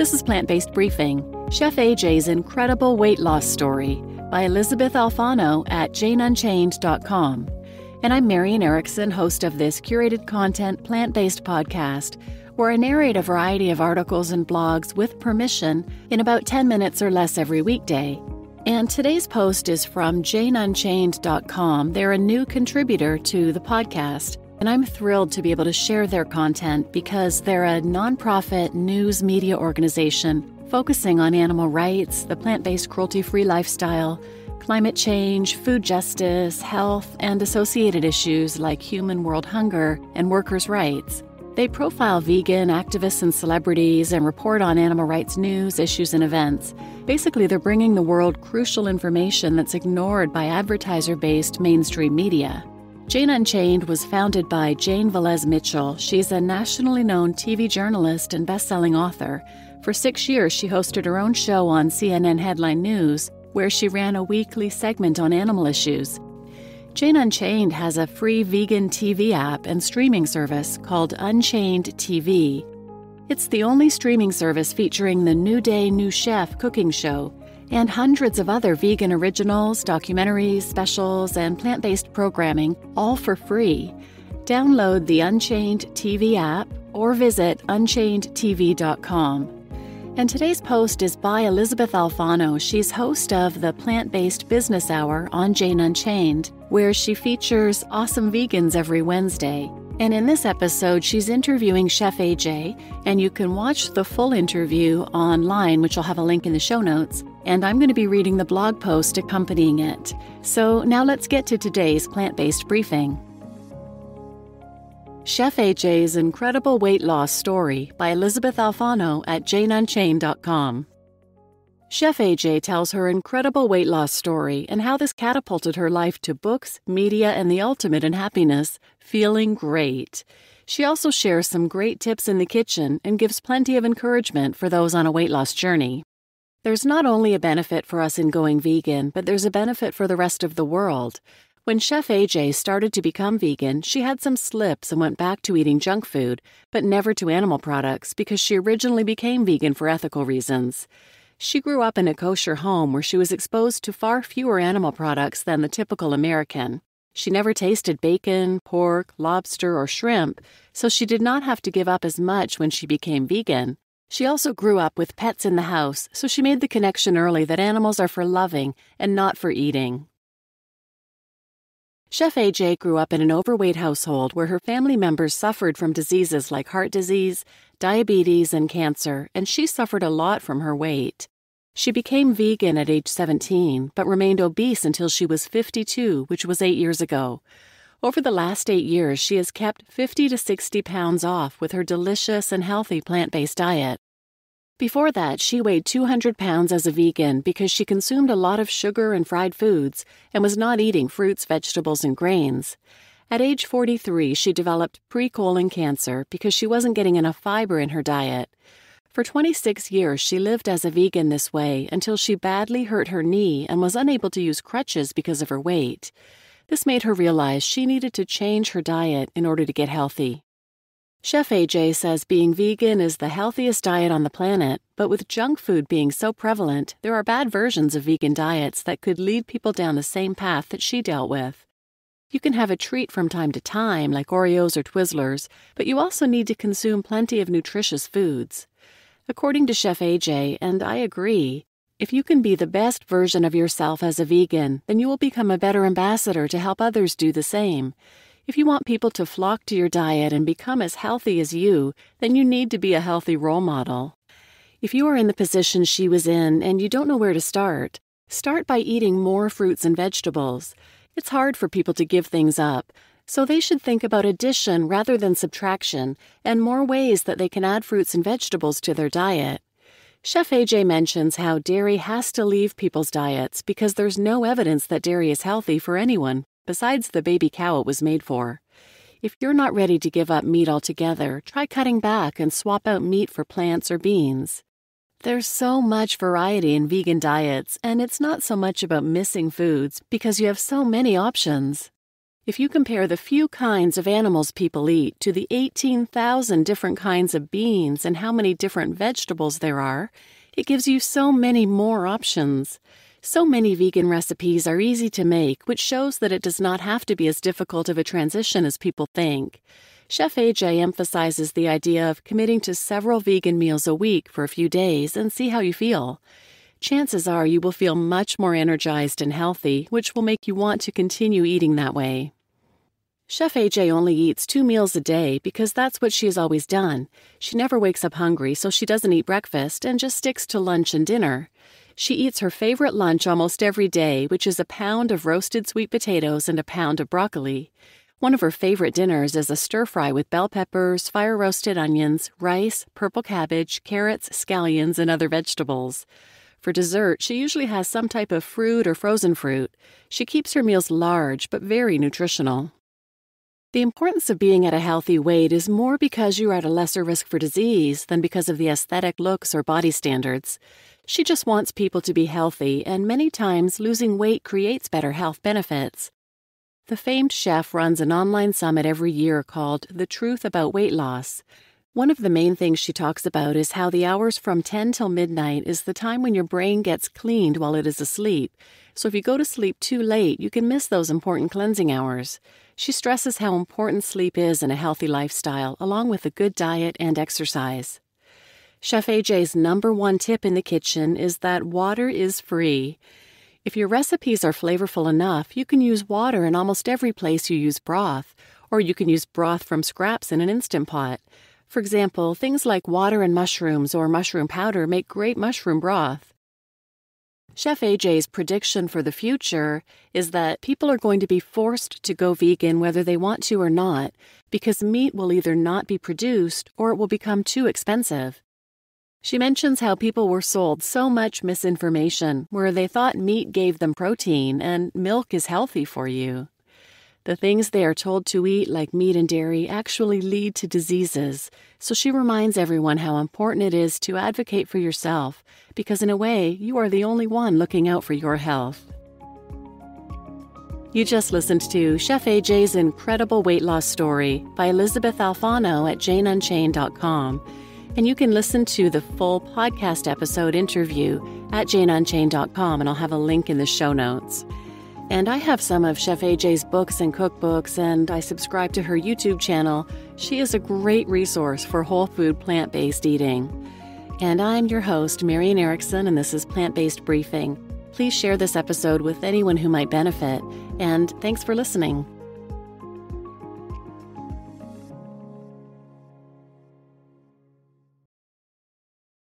This is Plant Based Briefing Chef AJ's Incredible Weight Loss Story by Elysabeth Alfano at janeunchained.com. And I'm Marian Erickson, host of this curated content plant based podcast, where I narrate a variety of articles and blogs with permission in about 10 minutes or less every weekday. And today's post is from janeunchained.com. They're a new contributor to the podcast. And I'm thrilled to be able to share their content because they're a nonprofit news media organization focusing on animal rights, the plant based cruelty free lifestyle, climate change, food justice, health, and associated issues like human world hunger and workers' rights. They profile vegan activists and celebrities and report on animal rights news, issues, and events. Basically, they're bringing the world crucial information that's ignored by advertiser based mainstream media. Jane Unchained was founded by Jane Velez Mitchell. She's a nationally known TV journalist and best-selling author. For six years, she hosted her own show on CNN Headline News, where she ran a weekly segment on animal issues. Jane Unchained has a free vegan TV app and streaming service called Unchained TV. It's the only streaming service featuring the New Day New Chef cooking show and hundreds of other vegan originals, documentaries, specials, and plant based programming, all for free. Download the Unchained TV app or visit unchainedtv.com. And today's post is by Elysabeth Alfano. She's host of the Plant Based Business Hour on Jane Unchained, where she features awesome vegans every Wednesday. And in this episode, she's interviewing Chef AJ, and you can watch the full interview online, which I'll have a link in the show notes. And I'm going to be reading the blog post accompanying it. So now let's get to today's plant based briefing. Chef AJ's Incredible Weight Loss Story by Elysabeth Alfano at janeunchained.com. Chef AJ tells her incredible weight loss story and how this catapulted her life to books, media, and the ultimate in happiness, feeling great. She also shares some great tips in the kitchen and gives plenty of encouragement for those on a weight loss journey. There's not only a benefit for us in going vegan, but there's a benefit for the rest of the world. When Chef AJ started to become vegan, she had some slips and went back to eating junk food, but never to animal products because she originally became vegan for ethical reasons. She grew up in a kosher home where she was exposed to far fewer animal products than the typical American. She never tasted bacon, pork, lobster, or shrimp, so she did not have to give up as much when she became vegan. She also grew up with pets in the house, so she made the connection early that animals are for loving and not for eating. Chef AJ grew up in an overweight household where her family members suffered from diseases like heart disease, diabetes, and cancer, and she suffered a lot from her weight. She became vegan at age 17, but remained obese until she was 52, which was eight years ago. Over the last eight years, she has kept 50 to 60 pounds off with her delicious and healthy plant based diet. Before that, she weighed 200 pounds as a vegan because she consumed a lot of sugar and fried foods and was not eating fruits, vegetables, and grains. At age 43, she developed pre colon cancer because she wasn't getting enough fiber in her diet. For 26 years, she lived as a vegan this way until she badly hurt her knee and was unable to use crutches because of her weight. This made her realize she needed to change her diet in order to get healthy. Chef AJ says being vegan is the healthiest diet on the planet, but with junk food being so prevalent, there are bad versions of vegan diets that could lead people down the same path that she dealt with. You can have a treat from time to time, like Oreos or Twizzlers, but you also need to consume plenty of nutritious foods. According to Chef AJ, and I agree, if you can be the best version of yourself as a vegan, then you will become a better ambassador to help others do the same. If you want people to flock to your diet and become as healthy as you, then you need to be a healthy role model. If you are in the position she was in and you don't know where to start, start by eating more fruits and vegetables. It's hard for people to give things up, so they should think about addition rather than subtraction and more ways that they can add fruits and vegetables to their diet. Chef AJ mentions how dairy has to leave people's diets because there's no evidence that dairy is healthy for anyone besides the baby cow it was made for. If you're not ready to give up meat altogether, try cutting back and swap out meat for plants or beans. There's so much variety in vegan diets, and it's not so much about missing foods because you have so many options. If you compare the few kinds of animals people eat to the 18,000 different kinds of beans and how many different vegetables there are, it gives you so many more options. So many vegan recipes are easy to make, which shows that it does not have to be as difficult of a transition as people think. Chef AJ emphasizes the idea of committing to several vegan meals a week for a few days and see how you feel. Chances are you will feel much more energized and healthy, which will make you want to continue eating that way. Chef AJ only eats two meals a day because that's what she has always done. She never wakes up hungry, so she doesn't eat breakfast and just sticks to lunch and dinner. She eats her favorite lunch almost every day, which is a pound of roasted sweet potatoes and a pound of broccoli. One of her favorite dinners is a stir fry with bell peppers, fire roasted onions, rice, purple cabbage, carrots, scallions, and other vegetables. For dessert, she usually has some type of fruit or frozen fruit. She keeps her meals large but very nutritional. The importance of being at a healthy weight is more because you are at a lesser risk for disease than because of the aesthetic looks or body standards. She just wants people to be healthy, and many times losing weight creates better health benefits. The famed chef runs an online summit every year called The Truth About Weight Loss. One of the main things she talks about is how the hours from 10 till midnight is the time when your brain gets cleaned while it is asleep. So if you go to sleep too late, you can miss those important cleansing hours. She stresses how important sleep is in a healthy lifestyle, along with a good diet and exercise. Chef AJ's number one tip in the kitchen is that water is free. If your recipes are flavorful enough, you can use water in almost every place you use broth, or you can use broth from scraps in an instant pot. For example, things like water and mushrooms or mushroom powder make great mushroom broth. Chef AJ's prediction for the future is that people are going to be forced to go vegan whether they want to or not because meat will either not be produced or it will become too expensive. She mentions how people were sold so much misinformation where they thought meat gave them protein and milk is healthy for you. The things they are told to eat, like meat and dairy, actually lead to diseases. So she reminds everyone how important it is to advocate for yourself, because in a way, you are the only one looking out for your health. You just listened to Chef AJ's incredible weight loss story by Elysabeth Alfano at janeunchained.com. And you can listen to the full podcast episode interview at janeunchained.com, and I'll have a link in the show notes. And I have some of Chef AJ's books and cookbooks, and I subscribe to her YouTube channel. She is a great resource for whole food plant based eating. And I'm your host, Marian Erickson, and this is Plant Based Briefing. Please share this episode with anyone who might benefit, and thanks for listening.